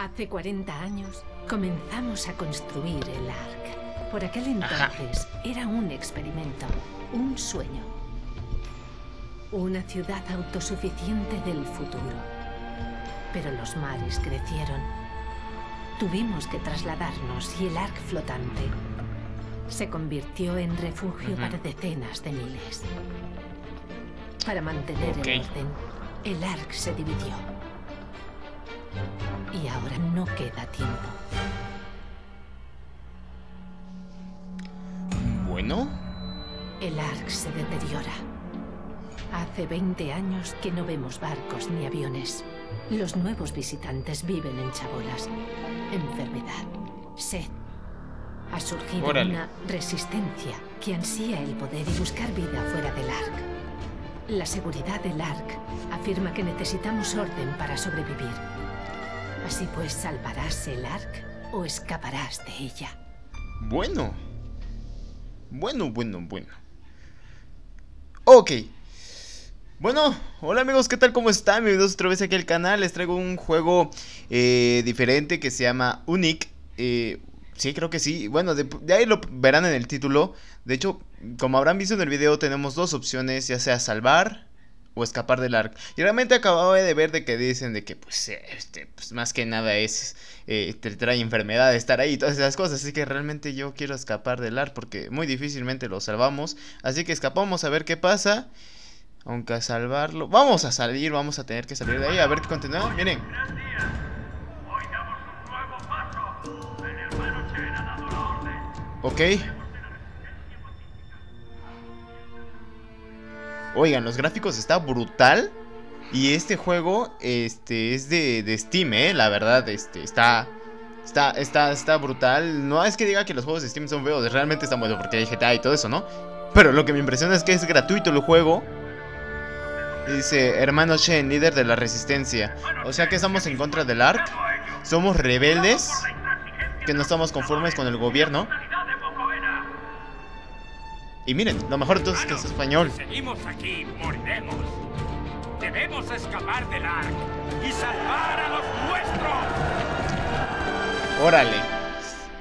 Hace 40 años comenzamos a construir el ARC. Por aquel entonces era un experimento, un sueño. Una ciudad autosuficiente del futuro. Pero los mares crecieron. Tuvimos que trasladarnos y el ARC flotante se convirtió en refugio para decenas de miles. Para mantener el orden, el ARC se dividió. Y ahora no queda tiempo. Bueno. El ARC se deteriora. Hace 20 años que no vemos barcos ni aviones. Los nuevos visitantes viven en chabolas. Enfermedad, sed. Ha surgido Órale. una resistencia que ansía el poder y buscar vida fuera del ARC. La seguridad del ARC afirma que necesitamos orden para sobrevivir. Así pues, ¿salvarás el ARC o escaparás de ella? Bueno. Bueno, bueno, bueno. Ok. Bueno, hola amigos, ¿qué tal? ¿Cómo están? Bienvenidos otra vez aquí al canal. Les traigo un juego eh, diferente que se llama Unique. Eh, sí, creo que sí. Bueno, de, de ahí lo verán en el título. De hecho, como habrán visto en el video, tenemos dos opciones, ya sea salvar o escapar del arc. Y realmente acababa de ver de que dicen de que pues, eh, este, pues más que nada es eh, te trae enfermedad estar ahí y todas esas cosas. Así que realmente yo quiero escapar del arc porque muy difícilmente lo salvamos. Así que escapamos a ver qué pasa. Aunque a salvarlo... Vamos a salir, vamos a tener que salir de ahí a ver qué continúa. Miren. Ok. Oigan, los gráficos está brutal. Y este juego este, es de, de Steam, ¿eh? La verdad, este, está, está, está, está brutal. No es que diga que los juegos de Steam son feos, realmente están buenos porque hay GTA y todo eso, ¿no? Pero lo que me impresiona es que es gratuito el juego. Dice, hermano Shen, líder de la resistencia. O sea que estamos en contra del ARC. Somos rebeldes. Que no estamos conformes con el gobierno. Y miren, lo mejor de todo es que es español. Seguimos aquí, moriremos. Debemos escapar del ARC y salvar a los nuestros. Órale.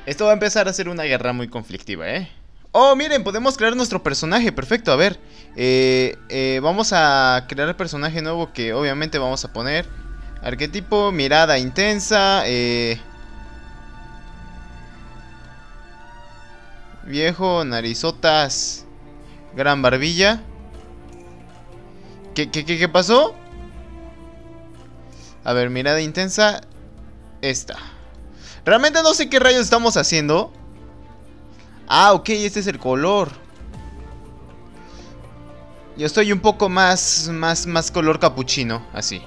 Esto va a empezar a ser una guerra muy conflictiva, ¿eh? Oh, miren, podemos crear nuestro personaje. Perfecto, a ver. Eh, eh, vamos a crear el personaje nuevo que obviamente vamos a poner. Arquetipo, mirada intensa. Eh, viejo, narizotas. Gran barbilla. ¿Qué, qué, qué, qué pasó? A ver, mirada intensa. Esta. Realmente no sé qué rayos estamos haciendo. Ah, ok, este es el color. Yo estoy un poco más, más, más color capuchino, así.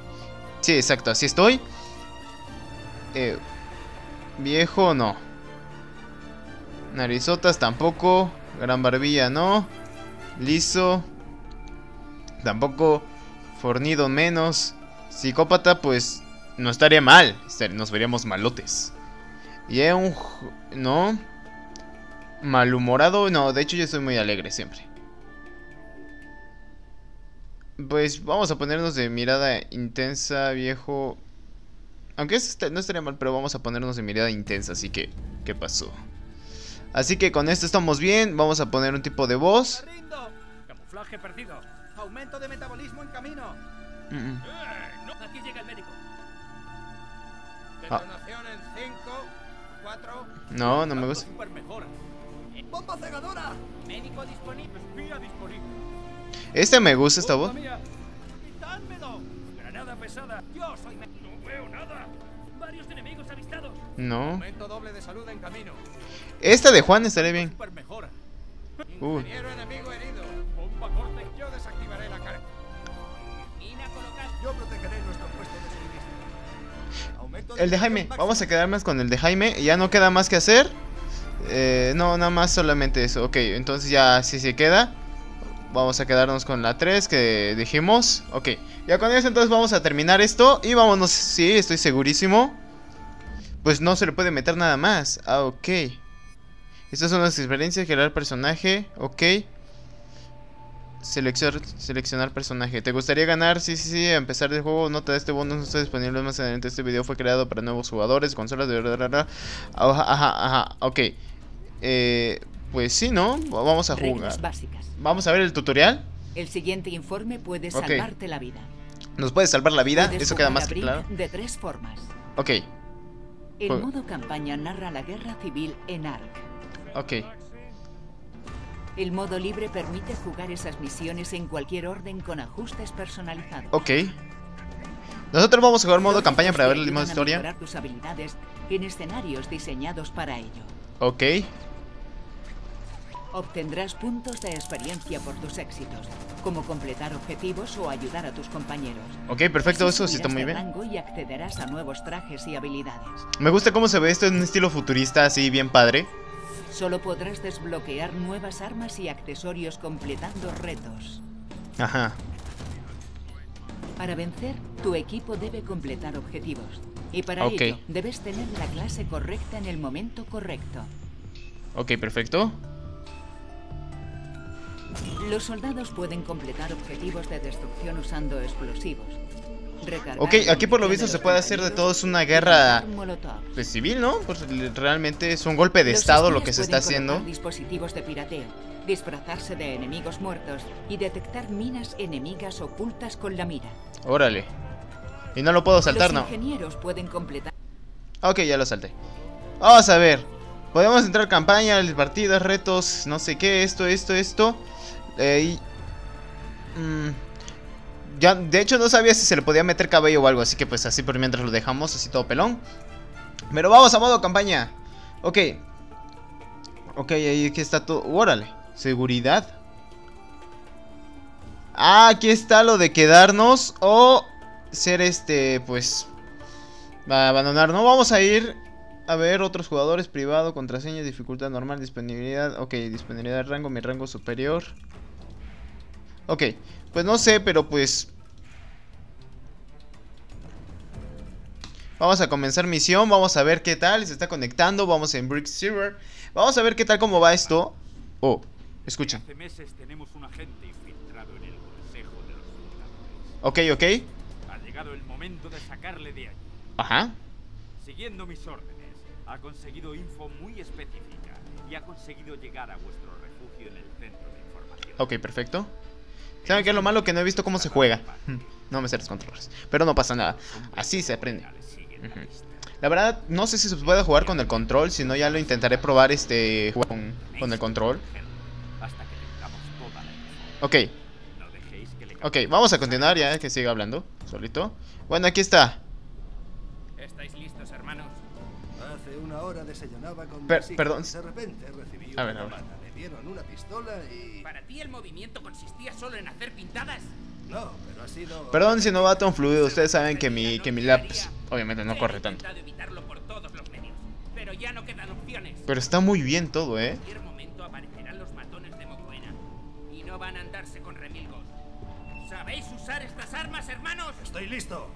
Sí, exacto, así estoy. Eh, viejo, no. Narizotas tampoco. Gran barbilla, no. Liso. Tampoco. Fornido menos. Psicópata, pues no estaría mal. Estar- Nos veríamos malotes. Y es un... No. Malhumorado, no. De hecho yo estoy muy alegre siempre. Pues vamos a ponernos de mirada intensa, viejo. Aunque no estaría mal, pero vamos a ponernos de mirada intensa. Así que, ¿qué pasó? Así que con esto estamos bien. Vamos a poner un tipo de voz. Camuflaje perdido. Aumento de metabolismo en camino. Mm, mm. ¡Eh! No, aquí llega el médico. Ah. Detonación en 5, 4. No, no me gusta. Mejora. ¡Bomba cegadora! Médico disponible. Espía disponible. Este me gusta esta voz. Granada pesada. Yo soy No veo nada. Varios enemigos avistados. No. Aumento doble de salud en camino. Esta de Juan estaría bien. Super mejora. Uy. Ingeniero enemigo herido. Bomba corte. Yo desactivaré la carga. Mina colocada. Yo protegeré nuestro puesto de suministro. Aumento El de Jaime. Vamos a quedarnos con el de Jaime. Ya no queda más que hacer. Eh, no, nada más solamente eso. Ok, entonces ya si se queda. Vamos a quedarnos con la 3 que dijimos. Ok, ya con eso entonces vamos a terminar esto. Y vámonos. Sí, estoy segurísimo. Pues no se le puede meter nada más. Ah, ok. Estas son las experiencias, crear personaje. Ok. Seleccionar, seleccionar personaje. ¿Te gustaría ganar? Sí, sí, sí. Empezar del juego, nota este bonus no está disponible más adelante. Este video fue creado para nuevos jugadores, consolas de verdad. Ajá, ajá, ajá. Ok. Eh, pues sí, ¿no? Vamos a jugar. Vamos a ver el tutorial. El siguiente informe puede salvarte la vida. Nos puede salvar la vida. Puedes Eso queda más que claro. de tres formas. Ok, El Juega. modo campaña narra la guerra civil en Ark. ok. El modo libre permite jugar esas misiones en cualquier orden con ajustes personalizados. Ok. Nosotros vamos a jugar modo Los campaña para ver el ayudan modo a historia. tus habilidades en escenarios diseñados para ello. Ok. Obtendrás puntos de experiencia por tus éxitos, como completar objetivos o ayudar a tus compañeros. Ok, perfecto. Eso sí está muy bien. rango y accederás a nuevos trajes y habilidades. Me gusta cómo se ve esto en un estilo futurista así bien padre. Solo podrás desbloquear nuevas armas y accesorios completando retos. Ajá. Para vencer, tu equipo debe completar objetivos. Y para Ok. ello, debes tener la clase correcta en el momento correcto. Ok, perfecto. Los soldados pueden completar objetivos de destrucción usando explosivos. Recargar Ok, aquí por lo visto se puede hacer de todo, es una guerra pues, civil, ¿no? Pues realmente es un golpe de Los estado lo que se está haciendo. dispositivos de pirateo, disfrazarse de enemigos muertos y detectar minas enemigas ocultas con la mira. Órale. Y no lo puedo saltar, Los ¿no? ingenieros pueden completar Ok, ya lo salté. Vamos a ver. Podemos entrar campaña, partidas, retos, no sé qué, esto, esto, esto. Eh, y- mm, ya, de hecho no sabía si se le podía meter cabello o algo, así que pues así por mientras lo dejamos, así todo pelón. Pero vamos a modo campaña. Ok. Ok, ahí aquí está todo. Órale. Seguridad. Ah, aquí está lo de quedarnos o ser este, pues... Abandonar. No vamos a ir a ver otros jugadores privado, contraseña, dificultad normal, disponibilidad. Ok, disponibilidad de rango, mi rango superior. Ok, pues no sé, pero pues... Vamos a comenzar misión, vamos a ver qué tal, se está conectando, vamos en Brick Server. Vamos a ver qué tal, cómo va esto. Oh, escuchen. Hace meses tenemos un agente infiltrado en el Consejo de los Fundadores. Ok, ok. Ha llegado el momento de sacarle de allí. Ajá. Siguiendo mis órdenes, ha conseguido info muy específica y ha conseguido llegar a vuestro refugio en el centro de información. Ok, perfecto. ¿Saben qué es lo malo? Que no he visto cómo se juega. No me sé los controles. Pero no pasa nada. Así se aprende. La verdad, no sé si se puede jugar con el control. Si no, ya lo intentaré probar este jugar con, con el control. Ok, ok, vamos a continuar ya que siga hablando. Solito. Bueno, aquí está. ¿Estáis listos, hermanos? Hace una hora desayunaba con perdón. De repente recibí A ver, a ver. Dieron una pistola y... ¿Para ti el movimiento consistía solo en hacer pintadas? No, pero ha sido... Perdón si no va tan fluido. Ustedes saben que mi, que mi pues, obviamente no corre tanto. pero ya no quedan opciones. Pero está muy bien todo, ¿eh? cualquier momento aparecerán los matones de Motuena y no van a andarse con remilgos. ¿Sabéis usar estas armas, hermanos? Estoy listo.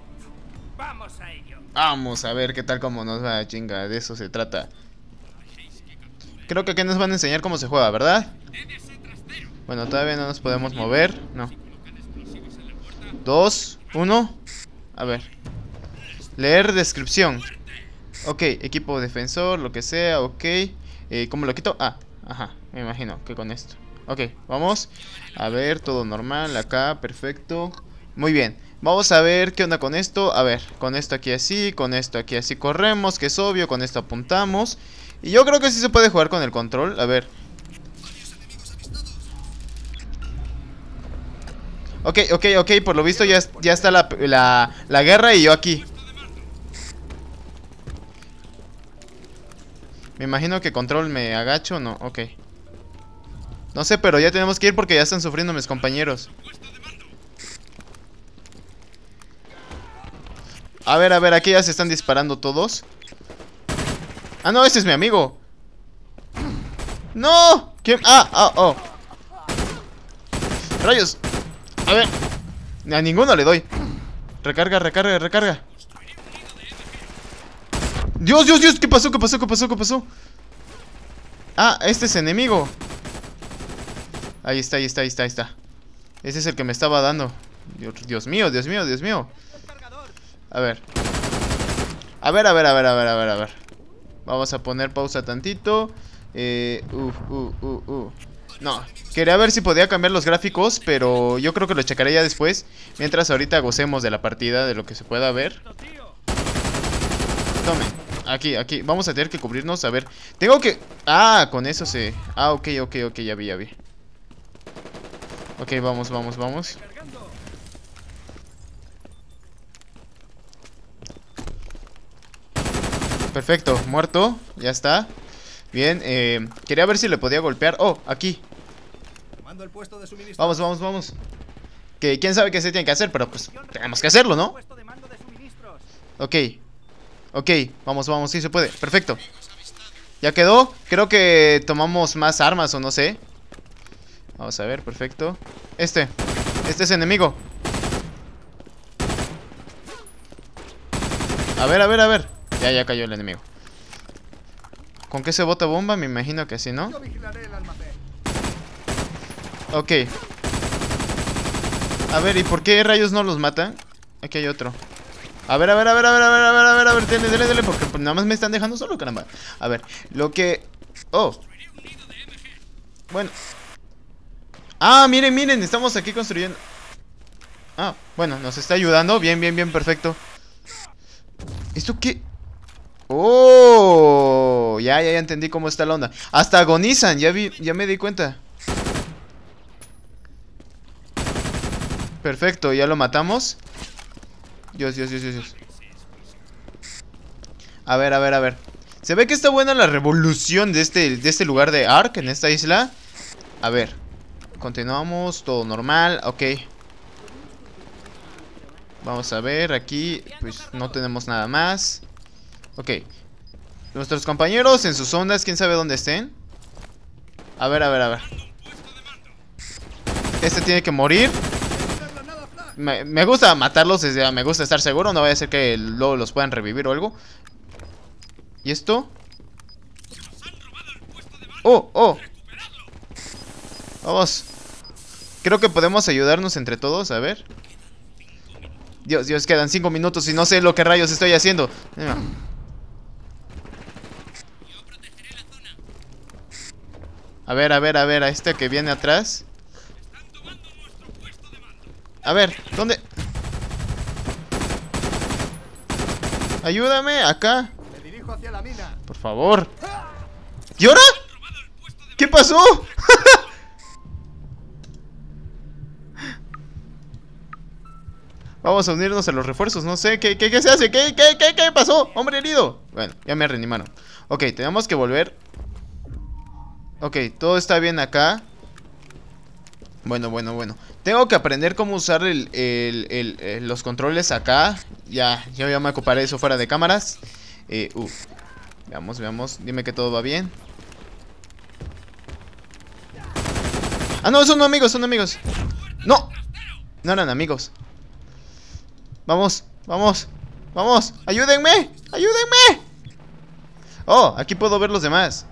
Vamos a ello. Vamos a ver qué tal cómo nos va, chinga. De eso se trata. Creo que aquí nos van a enseñar cómo se juega, ¿verdad? Bueno, todavía no nos podemos mover. No. Dos, uno. A ver. Leer descripción. Ok, equipo defensor, lo que sea, ok. Eh, ¿Cómo lo quito? Ah, ajá, me imagino que con esto. Ok, vamos. A ver, todo normal acá, perfecto. Muy bien. Vamos a ver qué onda con esto. A ver, con esto aquí así, con esto aquí así corremos, que es obvio, con esto apuntamos. Y yo creo que sí se puede jugar con el control. A ver. Ok, ok, ok, por lo visto ya, ya está la, la, la guerra y yo aquí. Me imagino que control me agacho, no, ok. No sé, pero ya tenemos que ir porque ya están sufriendo mis compañeros. A ver, a ver, aquí ya se están disparando todos. Ah, no, ese es mi amigo. ¡No! ¿Quién? Ah, ah, oh. Rayos. A ver. A ninguno le doy. Recarga, recarga, recarga. Dios, Dios, Dios, ¿qué pasó? ¿Qué pasó? ¿Qué pasó? ¿Qué pasó? Ah, este es enemigo. Ahí está, ahí está, ahí está, ahí está. Ese es el que me estaba dando. Dios, Dios mío, Dios mío, Dios mío. A ver. A ver, a ver, a ver, a ver, a ver, a ver. Vamos a poner pausa tantito. Eh, uh, uh, uh, uh. No, quería ver si podía cambiar los gráficos, pero yo creo que lo checaré ya después. Mientras ahorita gocemos de la partida, de lo que se pueda ver. Tomen, aquí, aquí, vamos a tener que cubrirnos, a ver. Tengo que... Ah, con eso se... Ah, ok, ok, ok, ya vi, ya vi. Ok, vamos, vamos, vamos. Perfecto, muerto, ya está. Bien, eh, quería ver si le podía golpear. Oh, aquí. Tomando el puesto de suministro. Vamos, vamos, vamos. Que quién sabe qué se tiene que hacer, pero pues tenemos que hacerlo, ¿no? Ok. Ok, vamos, vamos, sí se puede. Perfecto. Ya quedó. Creo que tomamos más armas o no sé. Vamos a ver, perfecto. Este. Este es enemigo. A ver, a ver, a ver. Ya, ya cayó el enemigo. ¿Con qué se bota bomba? Me imagino que sí, ¿no? Ok. A ver, ¿y por qué rayos no los mata? Aquí hay otro. A ver, a ver, a ver, a ver, a ver, a ver, a ver, a ver, dele, dele, dele, porque pues, nada más me están dejando solo, caramba. A ver, lo que... Oh. Bueno. Ah, miren, miren, estamos aquí construyendo... Ah, bueno, nos está ayudando. Bien, bien, bien, perfecto. ¿Esto qué? Oh, ya, ya, ya entendí cómo está la onda. Hasta agonizan, ya vi, ya me di cuenta. Perfecto, ya lo matamos. Dios, Dios, Dios, Dios. A ver, a ver, a ver. Se ve que está buena la revolución de este, de este lugar de Ark en esta isla. A ver. Continuamos, todo normal, ok. Vamos a ver, aquí pues no tenemos nada más. Ok. Nuestros compañeros en sus ondas, quién sabe dónde estén. A ver, a ver, a ver. Este tiene que morir. Me, gusta matarlos, desde, me gusta estar seguro. No vaya a ser que luego los puedan revivir o algo. ¿Y esto? ¡Oh, oh! Vamos. Creo que podemos ayudarnos entre todos, a ver. Dios, Dios, quedan 5 minutos y no sé lo que rayos estoy haciendo. A ver, a ver, a ver, a este que viene atrás. A ver, ¿dónde? Ayúdame, acá. Me dirijo hacia la mina. Por favor. ¿Y ahora? ¿Qué pasó? Vamos a unirnos a los refuerzos, no sé, ¿qué, qué, qué se hace? ¿Qué, qué, qué, qué pasó? Hombre herido. Bueno, ya me reanimaron. Ok, tenemos que volver. Ok, todo está bien acá. Bueno, bueno, bueno. Tengo que aprender cómo usar el, el- los controles acá. Ya, yo ya me ocuparé eso fuera de cámaras. Eh, uh. Veamos, veamos. Dime que todo va bien. Ah, no, son amigos, son amigos. No. No eran amigos. Vamos, vamos, vamos. Ayúdenme, ayúdenme. Oh, aquí puedo ver los demás.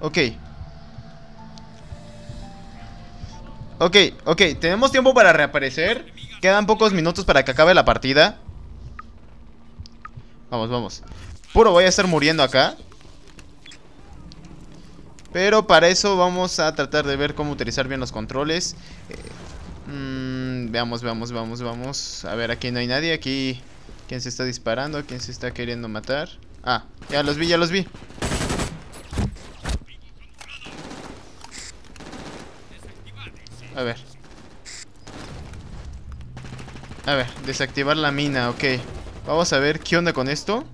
Ok. Ok, ok, tenemos tiempo para reaparecer. Quedan pocos minutos para que acabe la partida. Vamos, vamos. Puro voy a estar muriendo acá. Pero para eso vamos a tratar de ver cómo utilizar bien los controles. Eh, mm, veamos, veamos, veamos, vamos. A ver, aquí no hay nadie. Aquí, ¿quién se está disparando? ¿Quién se está queriendo matar? Ah, ya los vi, ya los vi. A ver. A ver, desactivar la mina, ok. Vamos a ver qué onda con esto.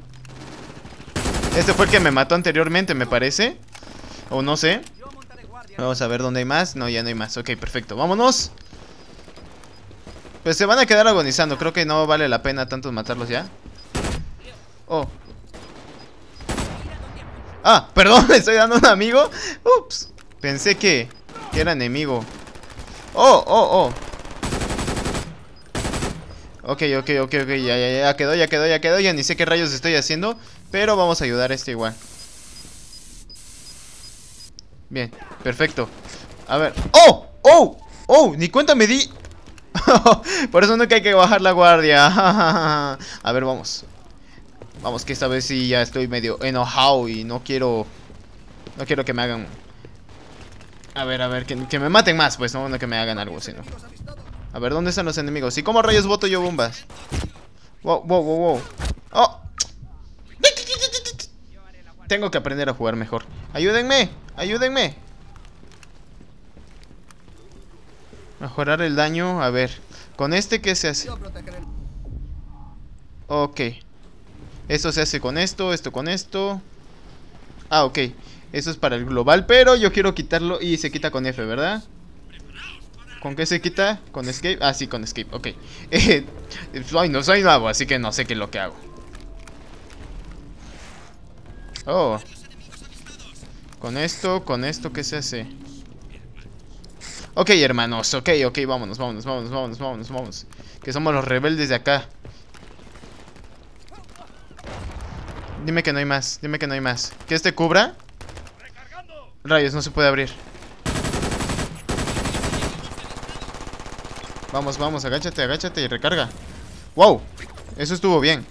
Este fue el que me mató anteriormente, me parece. O no sé. Vamos a ver dónde hay más. No, ya no hay más. Ok, perfecto. Vámonos. Pues se van a quedar agonizando. Creo que no vale la pena tanto matarlos ya. Oh. Ah, perdón, le estoy dando un amigo. Ups. Pensé que, que era enemigo. Oh, oh, oh. Ok, ok, ok, ok. Ya, ya, ya quedó, ya quedó, ya quedó. Ya ni sé qué rayos estoy haciendo. Pero vamos a ayudar a este igual. Bien, perfecto. A ver. ¡Oh! ¡Oh! ¡Oh! Ni cuenta me di. Por eso nunca hay que bajar la guardia. A ver, vamos. Vamos, que esta vez sí ya estoy medio enojado y no quiero... No quiero que me hagan... A ver, a ver, que, me maten más, pues, no, no que me hagan algo, sino... A ver, ¿dónde están los enemigos? ¿Y cómo rayos boto yo bombas? Wow, wow, wow, wow. ¡Oh! Tengo que aprender a jugar mejor. ¡Ayúdenme! ¡Ayúdenme! Mejorar el daño. A ver. ¿Con este qué se hace? Ok. Esto se hace con esto, esto con esto. Ah, ok. Eso es para el global, pero yo quiero quitarlo y se quita con F, ¿verdad? ¿Con qué se quita? ¿Con escape? Ah, sí, con escape, ok. Eh, ay, no soy nuevo, así que no sé qué es lo que hago. Oh. Con esto, con esto, ¿qué se hace? Ok, hermanos, ok, ok, vámonos, vámonos, vámonos, vámonos, vámonos, vámonos. Que somos los rebeldes de acá. Dime que no hay más, dime que no hay más. ¿Que este cubra? Rayos, no se puede abrir. Vamos, vamos, agáchate, agáchate y recarga. ¡Wow! Eso estuvo bien.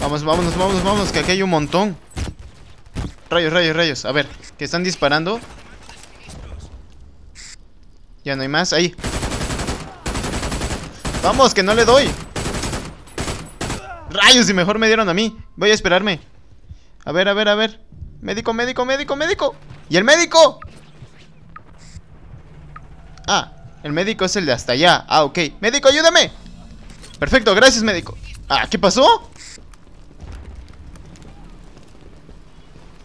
Vamos, vámonos, vámonos, vámonos, que aquí hay un montón. Rayos, rayos, rayos. A ver, que están disparando. Ya no hay más, ahí. Vamos, que no le doy. Rayos, y mejor me dieron a mí. Voy a esperarme. A ver, a ver, a ver. Médico, médico, médico, médico. ¿Y el médico? Ah, el médico es el de hasta allá. Ah, ok. Médico, ayúdame. Perfecto, gracias, médico. Ah, ¿qué pasó?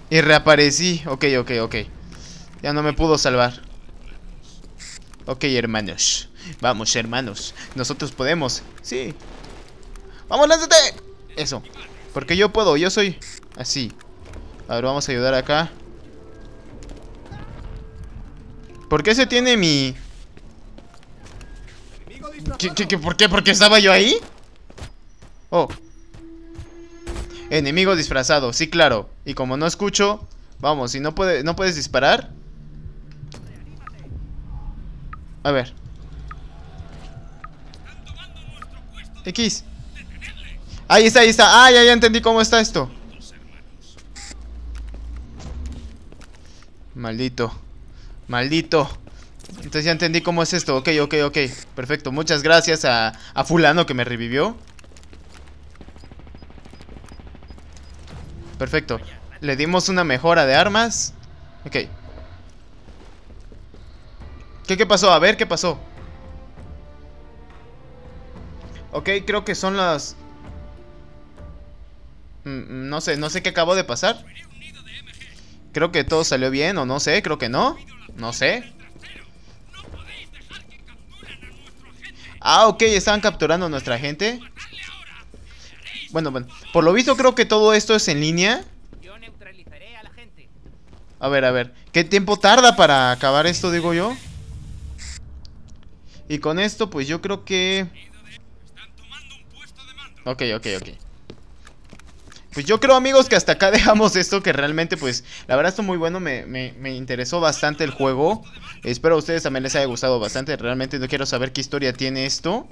Y reaparecí. Ok, ok, ok. Ya no me pudo salvar. Ok, hermanos. Vamos, hermanos. Nosotros podemos. Sí. ¡Vamos, lánzate! Eso. Porque yo puedo, yo soy así. A ver, vamos a ayudar acá. ¿Por qué se tiene mi...? ¿Qué, qué, qué, por qué? ¿Por qué estaba yo ahí? Oh. Enemigo disfrazado, sí, claro. Y como no escucho... Vamos, si no, puede, no puedes disparar... A ver. X. Ahí está, ahí está. Ah, ya, ya entendí cómo está esto. Maldito. Maldito. Entonces ya entendí cómo es esto. Ok, ok, ok. Perfecto. Muchas gracias a, a fulano que me revivió. Perfecto. Le dimos una mejora de armas. Ok. ¿Qué, qué pasó? A ver, ¿qué pasó? Ok, creo que son las... Mm, mm, No sé, no sé qué acabó de pasar. Creo que todo salió bien o no sé, creo que no. No sé. Ah, ok, estaban capturando a nuestra gente. Bueno, bueno. Por lo visto creo que todo esto es en línea. A ver, a ver. ¿Qué tiempo tarda para acabar esto, digo yo? Y con esto, pues yo creo que... Ok, ok, ok. Pues yo creo, amigos, que hasta acá dejamos esto que realmente, pues, la verdad está muy bueno, me, me, me interesó bastante el juego. Espero a ustedes también les haya gustado bastante, realmente no quiero saber qué historia tiene esto.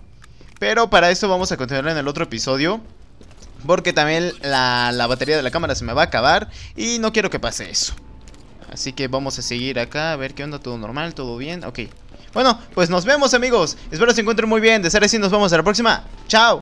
Pero para eso vamos a continuar en el otro episodio. Porque también la, la batería de la cámara se me va a acabar y no quiero que pase eso. Así que vamos a seguir acá, a ver qué onda, todo normal, todo bien, ok. Bueno, pues nos vemos amigos, espero se encuentren muy bien, de ser así nos vemos a la próxima, chao.